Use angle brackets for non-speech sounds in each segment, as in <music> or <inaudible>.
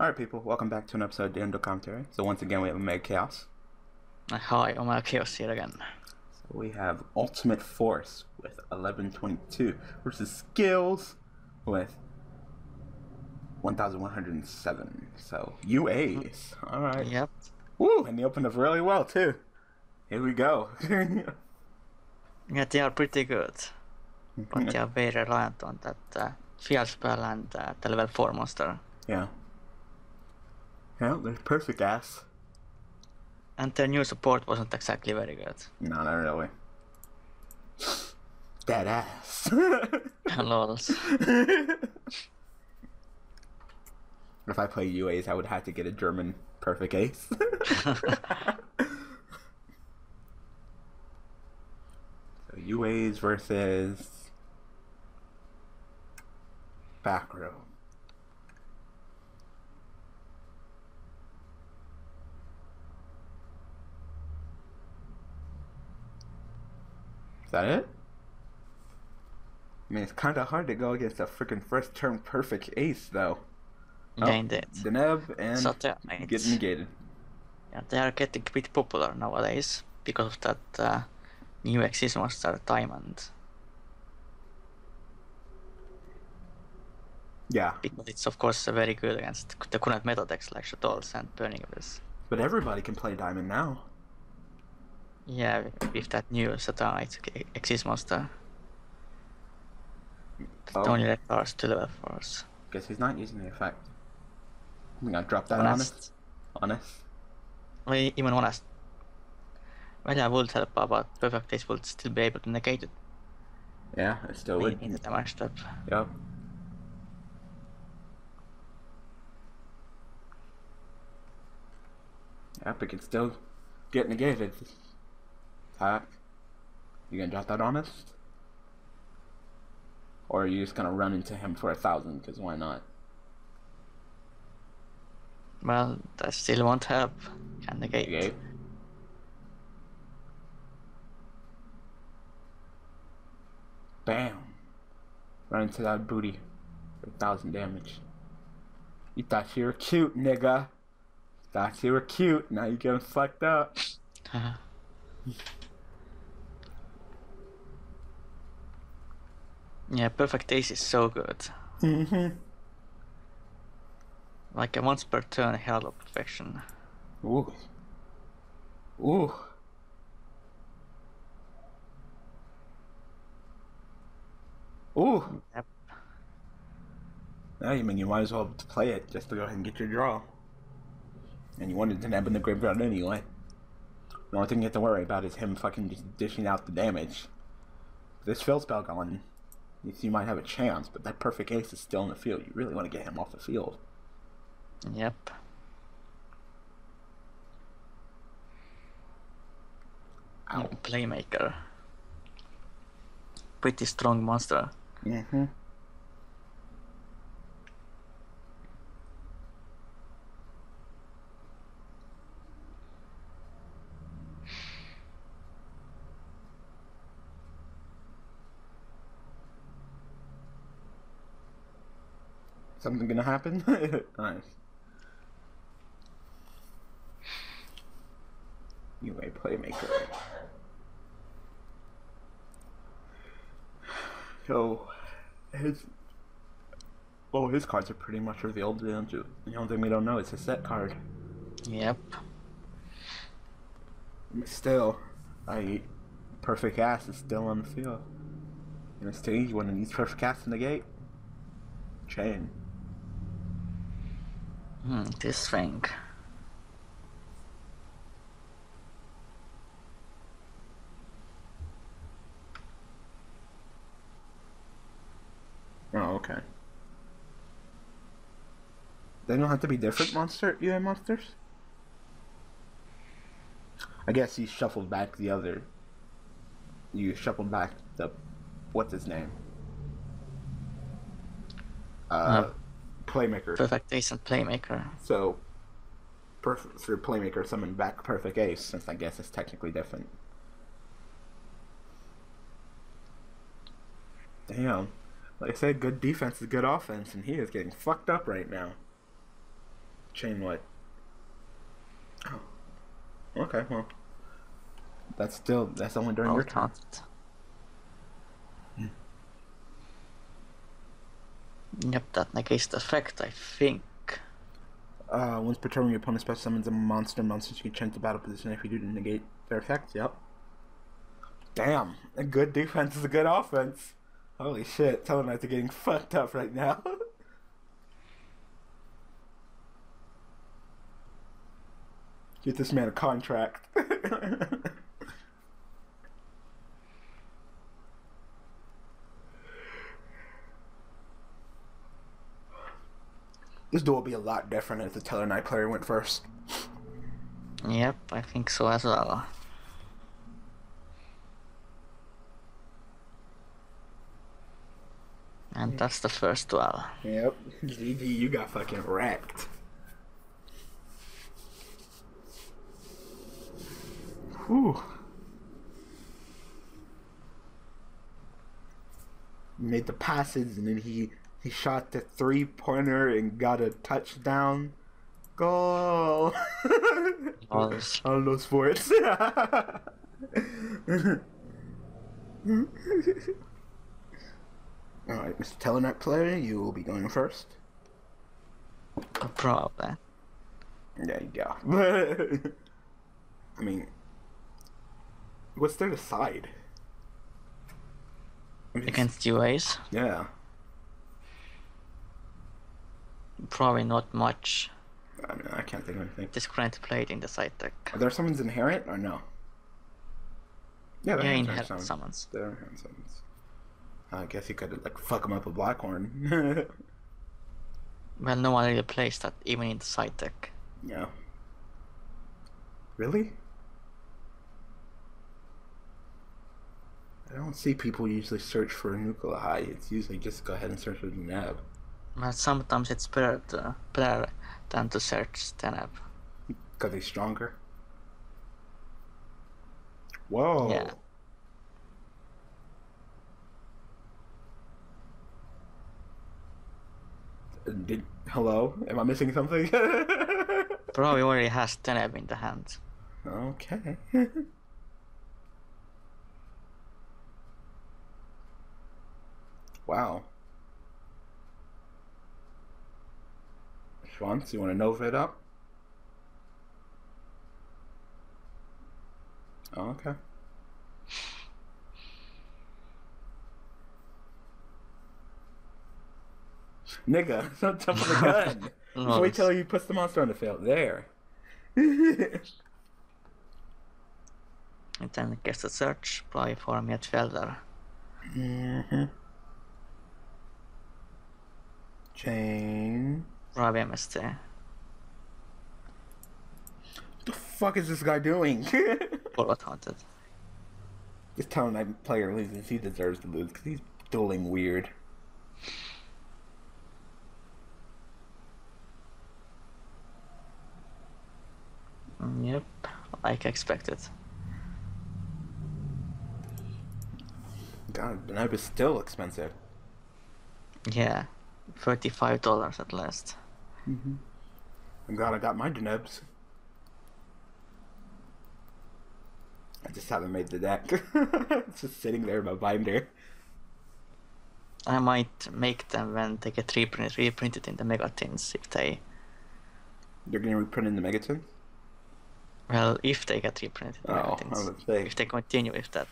Alright, people, welcome back to an episode of the DN Commentary. So, once again, we have Omega Khaos. Hi, Omega Khaos here again. So, we have Ultimate Force with 1122 versus Skills with 1107. So, UAs. Alright. Yep. Woo! And they opened up really well, too. Here we go. <laughs> <laughs> Yeah, they are pretty good. But they are very reliant on that uh, field spell and uh, the level 4 monster. yeah. Yeah, there's perfect ass. And their new support wasn't exactly very good. No, not really. <laughs> That ass. <laughs> Lols. <laughs> If I play UAs, I would have to get a German perfect ace. so UAs versus back row. Is that it? I mean, it's kind of hard to go against a freaking first turn perfect ace, though. yeah, indeed. Deneb and So they- get negated. Yeah, they are getting a bit popular nowadays because of that uh, new Xyz monster Diamond. Yeah, Because it's of course uh, very good against the current meta decks like Shaddolls and Burning Abyss. but everybody can play Diamond now. Yeah, with- that new Satanite Xyz monster. Oh. It only requires two level 4s. Guess he's not using the effect. I'm gonna drop that honest. Honest. Honest. Või even honest. Välja would help, but Perfect Ace would still be able to negate it Yeah, it still in, would. in the damage step. Yep. Yep, it can still get negated. Attack. You gonna drop that on us? Or are you just gonna run into him for a thousand? Because why not? Well, that still won't help. Can negate. Okay. Bam. Run into that booty for a thousand damage. You thought you were cute, nigga. Thought you were cute. Now you getting fucked up. <laughs> yeah, Perfect Ace is so good. Mm-hmm. Like a once per turn Herald of Perfection. Ooh. Ooh. Ooh. Yep. Now you mean you might as well play it just to go ahead and get your draw. And you wanted to Deneb in the graveyard anyway. The only thing you have to worry about is him fucking just dishing out the damage. This field spell going, you might have a chance, but that perfect ace is still in the field. You really want to get him off the field. Yep. Ow. Playmaker. Pretty strong monster. Mm-hmm. Something gonna happen? <laughs> nice. You a playmaker. So, his well, his cards are pretty much revealed. The only the only thing we don't know is his set card. Yep. Still, I perfect ass is still on the field. In a stage, one of these perfect ass in the gate. Chain. Hmm, this thing. Oh, okay. They don't have to be different monster UA monsters. I guess he shuffled back the other. You shuffled back the what's his name? Uh, Uh, playmaker. Perfect Ace and Playmaker. So, perfect for playmaker summon back perfect ace since I guess it's technically different. Damn. Like I said, good defense is good offense, and he is getting fucked up right now. Chain what? Oh. Okay, well. That's still, that's only during your Out turn. out. Yep, that negates the effect, I think. Uh, once per turn, your opponent special summons a monster, monsters you can change the battle position if you do to negate their effects. Yep. Damn, a good defense is a good offense. Holy shit, Tellarknights are getting fucked up right now. <laughs> Get this man a contract. <laughs> this duel will be a lot different if the Tellarknight player went first. Yep, I think so as well. And that's the first duel. Yep. <laughs> GG, you got fucking wrecked. Whew. Made the passes and then he he shot the three pointer and got a touchdown. Goal. Goals. <laughs> I don't know sports. <laughs> Alright, Mr. Tellarknight player, you will be going first. Probably. There you go. <laughs> I mean, what's there to side? I mean, Against UAs, Yeah. Probably not much. I mean, I can't think of anything. This currently played in the side deck. Are there summons inherent or no? Yeah, Yeah, they're inherent summons. summons. They're inherent summons. I guess you could like fuck them up with Blackhorn. <laughs> Well, no one really plays that even in the side deck. yeah. Really? I don't see people usually search for Unukalhai. It's usually just go ahead and search for the Deneb. But sometimes it's better, to, better than to search Deneb. Because he's stronger. Whoa. Yeah. Did hello? Am I missing something? <laughs> Probably already has Deneb in the hand. okay. <laughs> wow. Schwanz, you want to Nova it up? Oh, okay. Nigga, <laughs> don't jump on the <laughs> gun. No, Wait till he puts the monster on the field. There. <laughs> And then gets the search, probably for Midfielder. mm-hmm. Chain. MST. What the fuck is this guy doing? <laughs> Bullet Haunted. this Talon that player loses. He deserves to lose because he's dueling weird. Mm, Yep, like expected. God, the knife is still expensive. Yeah, $35 at least. Mm-hmm. I'm glad I got my Denebs. I just haven't made the deck. <laughs> it's just sitting there in my binder. I might make them when they get reprint, reprinted in the Megatins if they, They're gonna reprint in the Megaton? well, if they get reprinted in the Oh, Megatins. If they continue with that.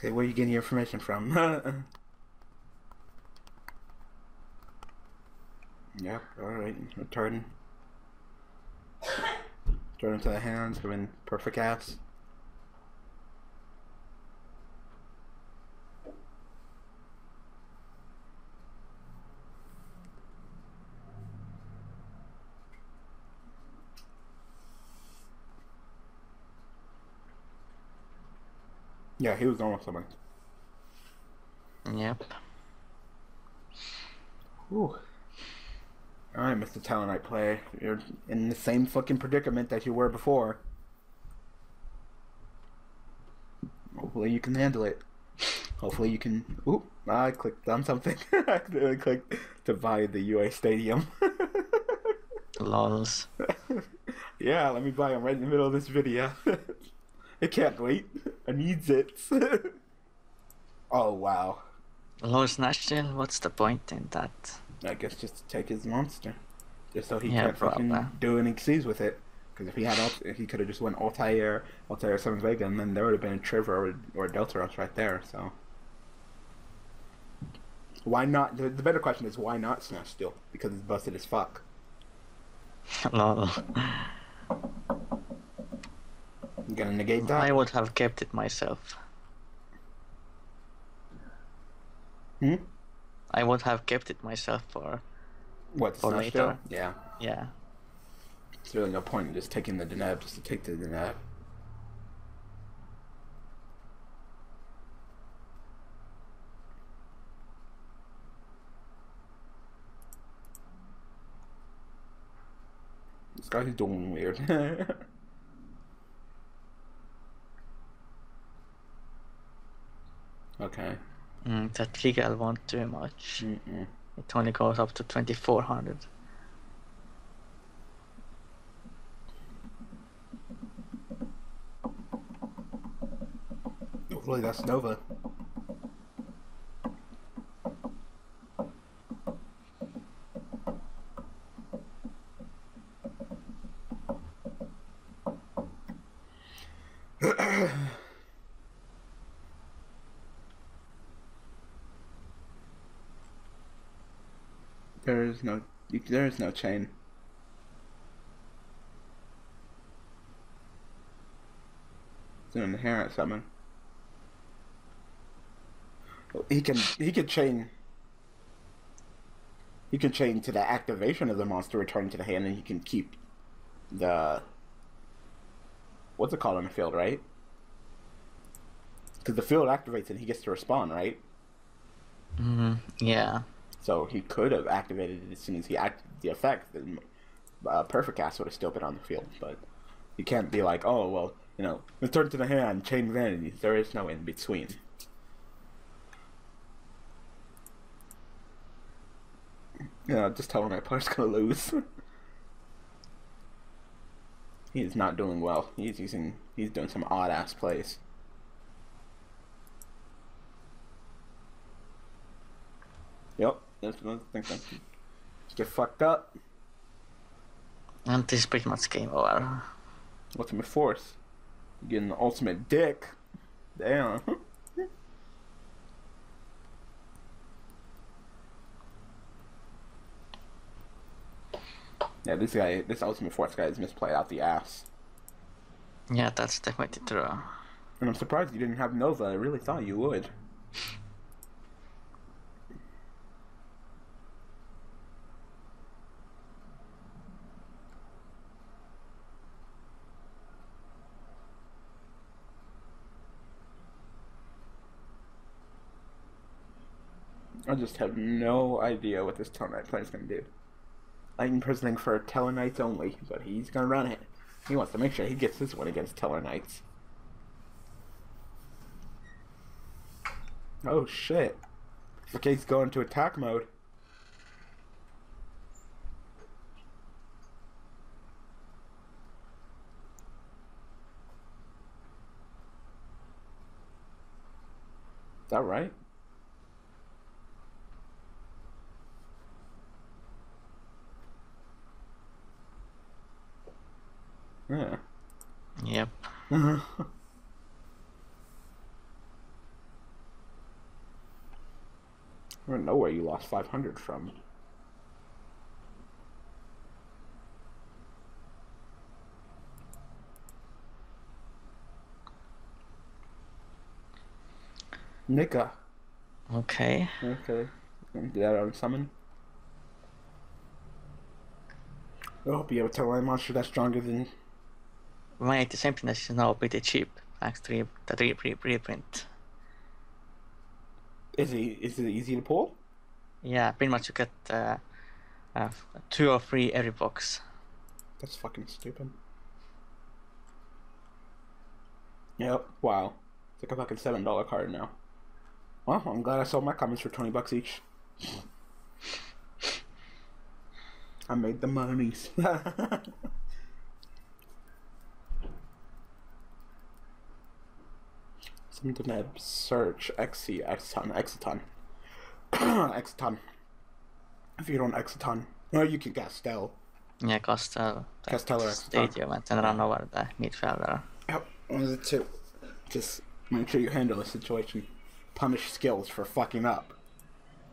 Hey, where are you getting your information from? <laughs> yep, alright. Return. Return into the hands, we're perfect ass. Yeah, he was normal summon. Yep. Ooh. Alright, Mr. Tellarknight play. You're in the same fucking predicament that you were before. Hopefully you can handle it. Hopefully you can. Ooh, I clicked on something. <laughs> I accidentally clicked to buy the UA Stadium. <laughs> Lols. yeah, let me buy him right in the middle of this video. <laughs> I can't wait. I needs it. oh wow. Lols Nashville, what's the point in that? I guess just to take his monster, just so he Yeah, can't fucking do any Xyz with it. Because if he had, alt- he could have just went Altair, Altair Seven Vega, and then there would have been a Triverr or, or a Delteros right there. So why not? The, the better question is why not Smash Steel? Because it's busted as fuck. <laughs> Lol. You gonna negate that? I would have kept it myself. Hmm? I would have kept it myself for What For Smash Steel? later. Yeah. yeah. It's really no point in just taking the Deneb just to take the Deneb. This guy's doing weird. <laughs> okay. Mm, that legal won't do much. Mm-mm. It only goes up to 2400. Hopefully that's Nova. <clears throat> there is no there is no chain. It's an inherent summon. He can he can chain. He can chain to the activation of the monster returning to the hand, and he can keep the what's it called on the field, right? Because the field activates and he gets to respond, right? hmm Yeah. So he could have activated it as soon as he acted the effect. Then uh, Perfect Ace would have still been on the field, but you can't be like, oh well, you know, return to the hand, chain vanity. There is no in between. Know, just tell him my player's gonna lose. <laughs> he is not doing well. He's using, he's doing some odd ass plays. Yep, that's what I'm thinking. Just get fucked up. And this is pretty much game over. Ultimate Force. You're getting the ultimate dick. Damn. yeah, this guy, this Ultimate Force guy is misplayed out the ass. Yeah, that's definitely true. And I'm surprised you didn't have Nova. I really thought you would. I just have no idea what this Tellarknight player is going to do. I'm personally for Tellarknights only, but he's going to run it. He wants to make sure he gets this one against Tellarknights. Oh shit. Okay, he's going to attack mode. Is that right? Yeah. Yep. I don't know where you lost 500 from. Nika. Okay. Okay. Do that on summon. Oh, I hope you have a Tellarknight monster that's stronger than. My the emptiness is now pretty cheap thanks to the re- re- reprint. Is it is it easy to pull? Yeah, pretty much you get uh, uh, two or three every box. That's fucking stupid. Yep. Wow. It's like a fucking seven dollar card now. Well, I'm glad I sold my comments for twenty bucks each. <laughs> I made the monies. <laughs> Deneb search XC Exciton Exciton <clears throat> Exciton. If you don't Exciton, no, you can Castel. Yeah, Castel. Castel or Stadium and then run over the midfielder. Yep, one of the two. Just make sure you handle the situation. Punish skills for fucking up.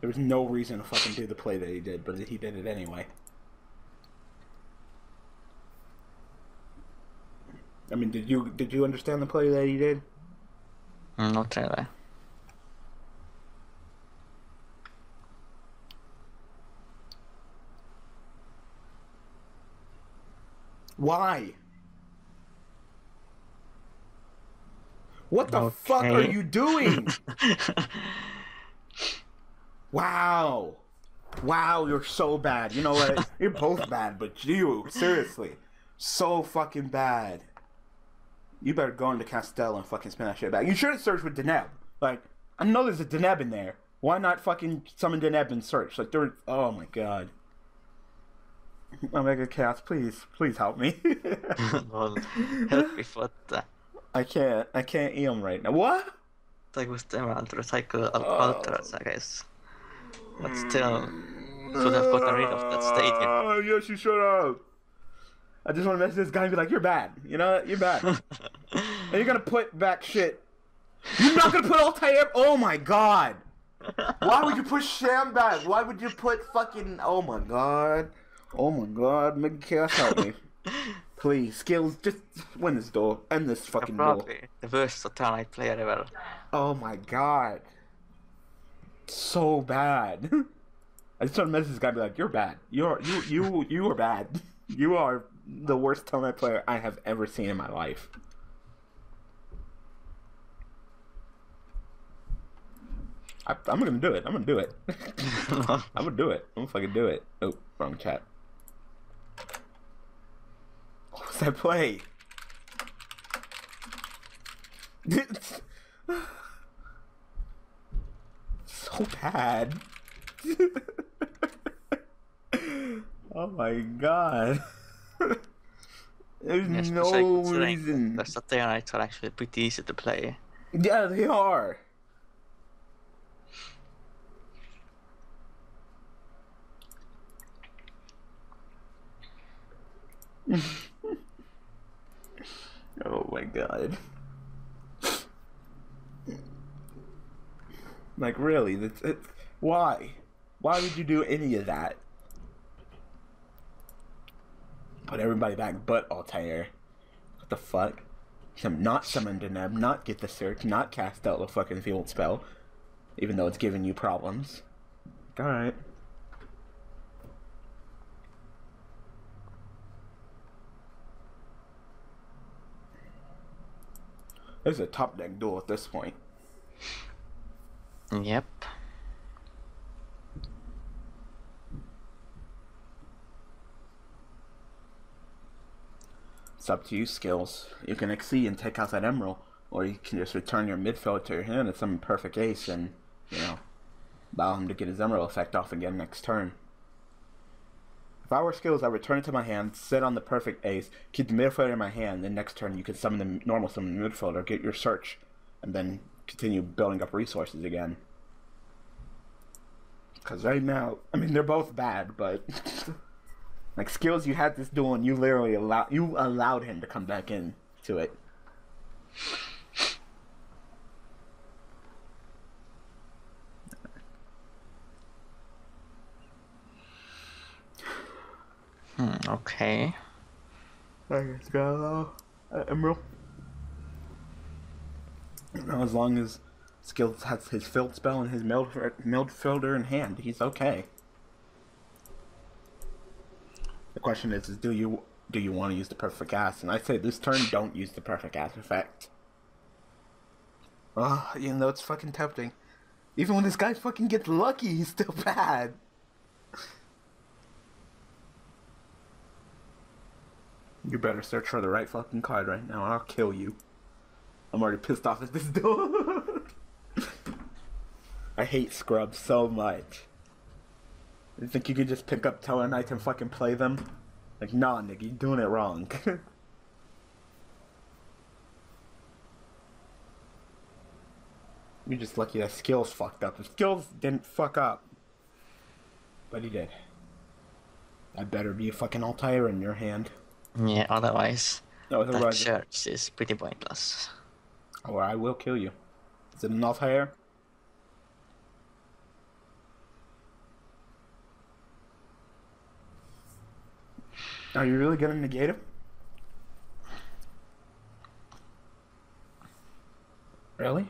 There was no reason to fucking do the play that he did, but he did it anyway. I mean, did you did you understand the play that he did? Mm, Not really. Why? What the fuck are you doing? <laughs> wow. Wow, you're so bad. You know what? You're both bad, but you, seriously, so fucking bad. You better go into Castel and fucking spin that shit back. You should have searched with Deneb. Like, I know there's a Deneb in there. Why not fucking summon Deneb and search? Like, there. Oh my god. Omega Khaos, please, please help me. <laughs> <laughs> Lol. Help me for the I can't. I can't eat them right now. What? like was the amount to recycle al- oh. I guess. But mm. still, should have gotten rid of that stadium. Oh, yes, you shut up. I just want to message this guy and be like, "You're bad. You know, you're bad. <laughs> and you're gonna put back shit. You're not gonna put all Altair. Oh my god. Why would you put Sham back? Why would you put fucking? Oh my god. Oh my god. Make chaos help me, <laughs> please. Skills, just win this door. End this fucking door. Probably the worst Saturnite player ever. Oh my god. So bad. <laughs> I just want to message this guy and be like, You're bad. You're you you you are bad. You are the worst Tellarknight player I have ever seen in my life. I, I'm gonna do it. I'm gonna do it. <laughs> I'm gonna do it. I'm gonna fucking do it. Oh, wrong chat. What was that play? <laughs> so bad. <laughs> oh my god. There's Yes, no reason. The Saturnites are actually pretty easy to play. Yeah, they are. <laughs> oh my god. Like really, that's it. Why? Why would you do any of that? Put everybody back but Altair. What the fuck? Some not summon Deneb, not get the search, not cast out the fucking field spell, even though it's giving you problems. Alright. This is a top deck duel at this point. Yep. It's up to you, skills. You can exceed and take out that emerald, or you can just return your midfield to your hand at some perfect ace and, you know, allow him to get his emerald effect off again next turn. If I were skills, I'd return it to my hand, sit on the perfect ace, keep the midfielder in my hand, then next turn you can summon the normal summon the midfielder, get your search, and then continue building up resources again. Because right now, I mean, they're both bad, but <laughs> like skills, you had this duel and you literally allowed you allowed him to come back in to it. Hmm, okay. Let's go, uh, Emerald. Now, as long as skills has his field spell and his mild midfielder in hand, he's okay. The question is, is do you do you want to use the Perfect Ace? And I say this turn, don't use the Perfect Ace effect. Oh, you know it's fucking tempting. Even when this guy fucking gets lucky, he's still <laughs> bad. You better search for the right fucking card right now, I'll kill you. I'm already pissed off at this <laughs> dude. I hate Scrub so much. You think you could just pick up Tellarknights and fucking play them? Like, nah, nigga, you're doing it wrong. <laughs> you're just lucky that skills fucked up. The skills didn't fuck up. But he did. I better be a fucking Altair in your hand. Yeah, otherwise, No, that otherwise, church is pretty pointless. or I will kill you. Is it an Altair? Are you really gonna negate him? Really?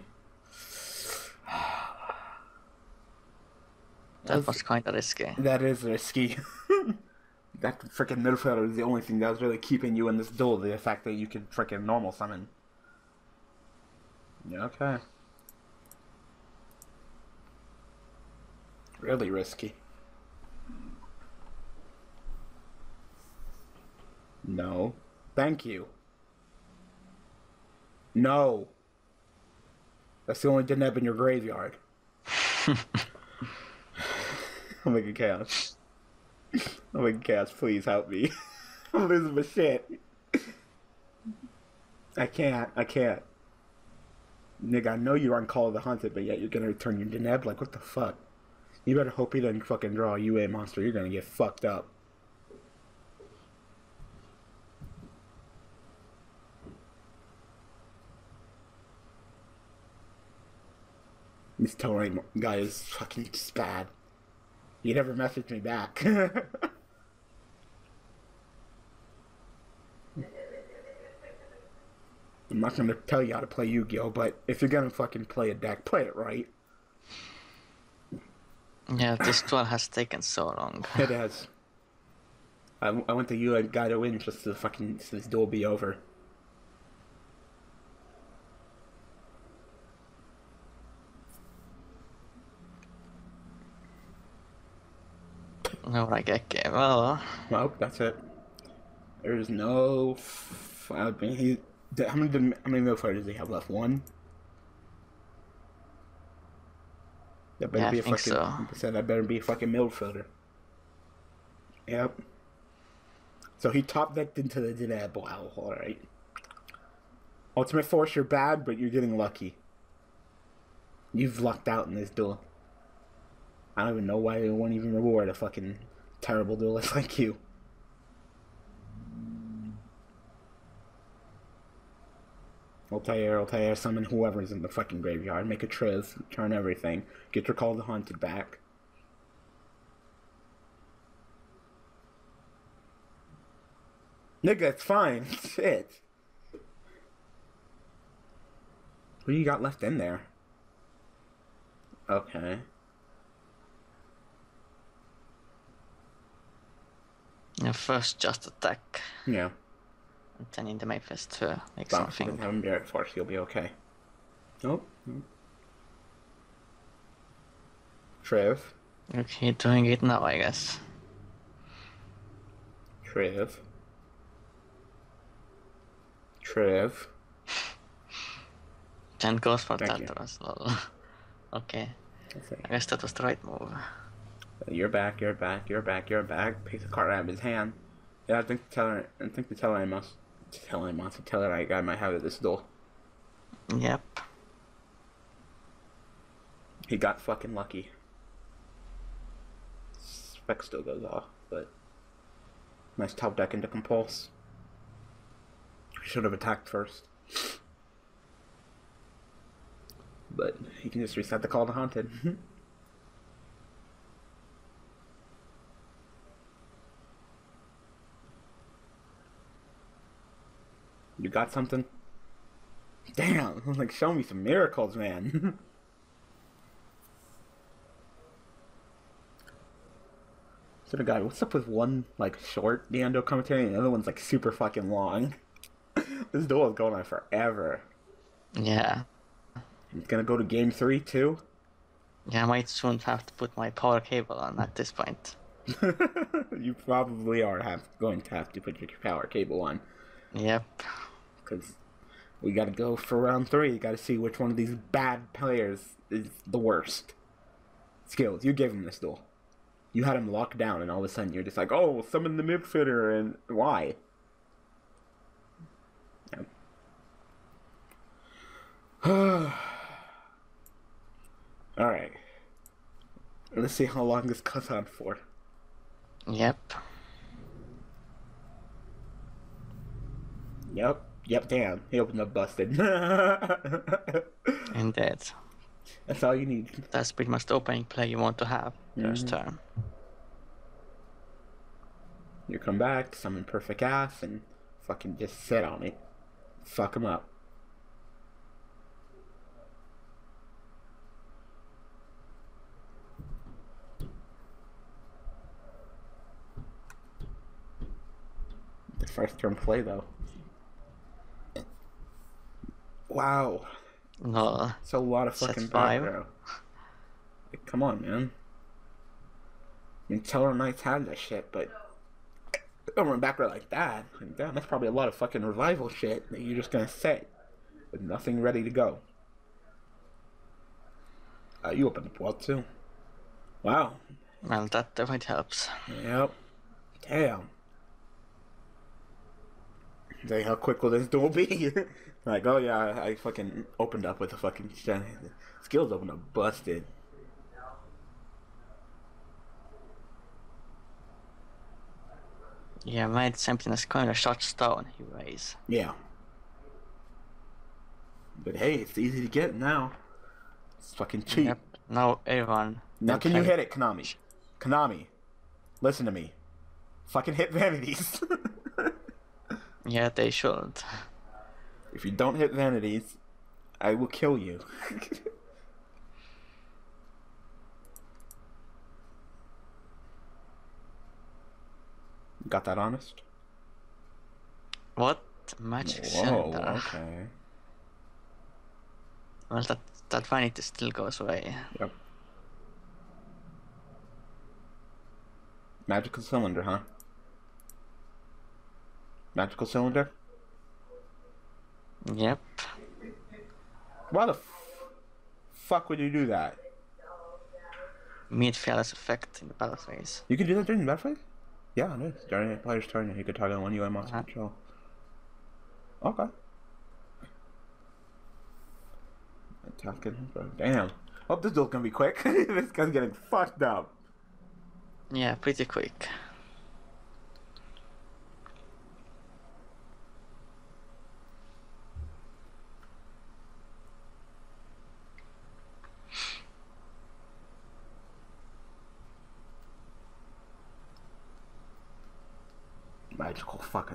That was kinda risky. That is risky. <laughs> that freaking midfielder is the only thing that was really keeping you in this duel. The fact that you could freaking normal summon. Yeah, okay. Really risky. No. Thank you. No. That's the only Deneb in your graveyard. I'm making chaos. I'm making chaos. Please help me. <laughs> I'm losing my shit. I can't. I can't. Nigga, I know you're on Call of the Haunted, but yet you're gonna return your Deneb? Like, what the fuck? You better hope he doesn't fucking draw a UA monster. You're gonna get fucked up. This Torrent guy is fucking just bad. He never messaged me back. <laughs> I'm not gonna tell you how to play Yu-Gi-Oh, but if you're gonna fucking play a deck, play it right. Yeah, this <laughs> one has taken so long. <laughs> It has. I, I went to you and got to win just to fucking so this duel be over. No, like, okay, well, Well, that's it. There's no. F- I mean, he. How many how many midfielders does he have left? One. That better Yeah, be a think fucking. so. I said that better be a fucking midfielder. Yep. So he top decked into the Deneb. Wow, alright. Ultimate Force, you're bad, but you're getting lucky. You've lucked out in this duel. I don't even know why they won't even reward a fucking terrible duelist <laughs> like you. Altair, Altair, summon whoever's in the fucking graveyard, make a Triz, turn everything, get your Call of the Haunted back. Nigga, it's fine. <laughs> Shit. What do you got left in there? Okay. First just attack, Yeah. and then in the phase to make As long as you something. have him Barrett Force, you'll be okay. Nope. Trev. Okay, doing it now, I guess. Trev. Trev. Then goes for Thank. Tartarus, <laughs> okay. I guess that was the right move. You're back, you're back, you're back, you're back. Takes a card out of his hand. Yeah, I think the teller I think the teller I must teller I must the teller I guy might have it this duel. Yep. He got fucking lucky. Spec still goes off, but nice top deck into compulse. Should have attacked first. But he can just reset the call to haunted. <laughs> you got something? Damn, <laughs> like show me some miracles, man. <laughs> Sort of guy, what's up with one like short DN commentary and the other one's like super fucking long? <laughs> this duel is going on forever. Yeah. It's gonna go to game three too. Yeah, I might soon have to put my power cable on at this point. you probably are have going to have to put your power cable on Yep. Because we got to go for round three. You got to see which one of these bad players is the worst. Skills, you gave him this duel. You had him locked down, and all of a sudden you're just like, oh, summon the midfielder, and why? <sighs> Yep. Alright. Let's see how long this cuts on for. Yep. Yep. Yep, damn. He opened up busted. <laughs> Indeed. That's that's all you need. That's pretty much the opening play you want to have first Mhm. turn. You come back, summon perfect ass, and fucking just sit on it. Fuck him up. The first turn play though. Wow. No. It's a lot of fucking back row. Like, come on, man. I mean, Tellarknights had that shit, but over in back row like that, like, damn, that's probably a lot of fucking revival shit that you're just gonna set with nothing ready to go. Uh, you opened up well too. Wow. Well, that definitely helps. Yep. Damn. Say how quick will this duel be? <laughs> like, oh yeah, I, I fucking opened up with a fucking skills opened up busted. Yeah, made something as kind of short stone he raise. Yeah. But hey, it's easy to get now. It's fucking cheap. Yep. Now everyone. Now will can you hit it, Konami? Konami, listen to me. Fucking hit vanities. <laughs> Yeah, they should. if you don't hit vanities, I will kill you. Got that honest? What magic Whoa, cylinder? okay. Well, that that vanity still goes away. Yep. Magical cylinder, huh? Magical cylinder? Yep. Why the f- fuck would you do that? Meet fearless effect in the battle phase. You can do that during the battle phase? Yeah, it is. During a player's turn, you could target one UM monster Uh-huh. control. Okay. Attacking. Damn. Hope this duel's gonna be quick. <laughs> this guy's getting fucked up. Yeah, pretty quick.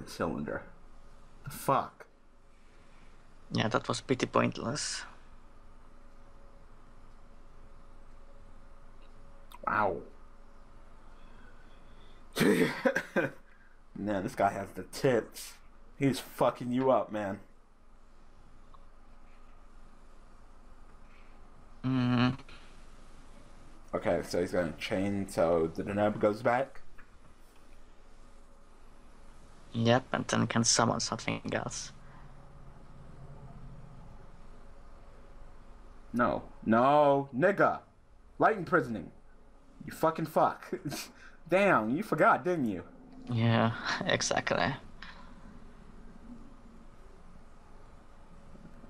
Fucking cylinder. The fuck? Yeah, that was pretty pointless. Wow. <laughs> man, this guy has the tits. He's fucking you up, man. Mm, Okay, so he's gonna chain so the Deneb goes back. Yep, and then can summon something else. No. No, nigga. Light imprisoning. You fucking fuck. <laughs> Damn, you forgot, didn't you? Yeah, <laughs> exactly.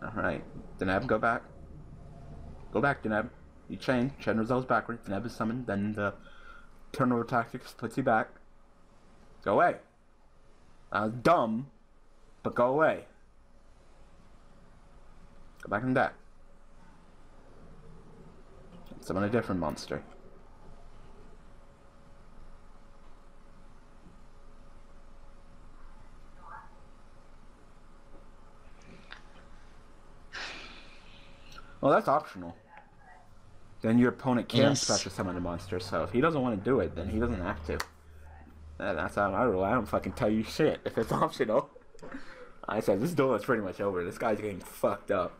Alright. Deneb, go back. Go back, Deneb. You chain. Chain resolves backwards. Deneb is summoned. Then the turnover tactics puts you back. Go away. Uh, dumb, but go away. Go back in deck. Summon a different monster. Well, that's optional. Then your opponent can Yes. special summon a monster, so if he doesn't want to do it, then he doesn't have to. That's how I roll. I don't fucking tell you shit if it's <laughs> optional. I said this duel is pretty much over. This guy's getting fucked up.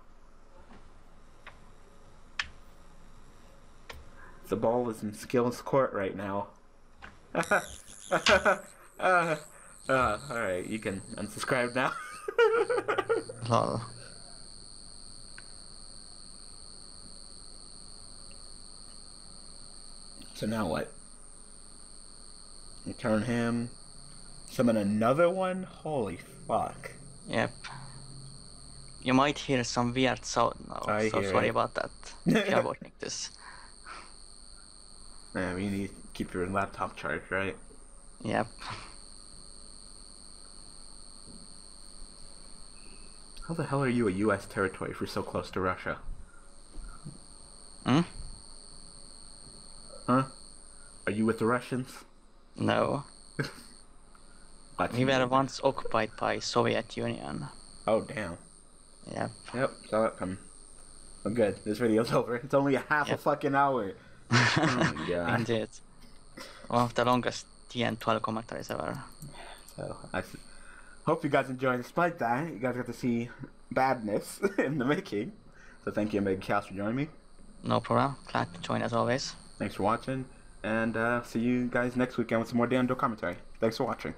The ball is in skills court right now. <laughs> uh, uh, alright, you can unsubscribe now. <laughs> So now what? Return him. Summon another one? Holy fuck. Yep. You might hear some weird sound now, I so sorry it. about that. <laughs> Watching this. Man, you need to keep your laptop charged, right? Yep. How the hell are you a U.S. territory if you're so close to Russia? Hmm? Huh? Are you with the Russians? No. Watch We were once occupied by Soviet Union. Oh, damn. Yep. Yep, saw that coming. I'm good. This video's <laughs> over. It's only a half a fucking hour. <laughs> Oh my god. Indeed. One of the longest DN duel commentaries ever. So I hope you guys enjoyed. Despite that, you guys got to see badness <laughs> in the making. So thank you, Omega Khaos, for joining me. No problem. Glad to join as always. Thanks for watching, and uh, see you guys next weekend with some more Joe commentary. Thanks for watching.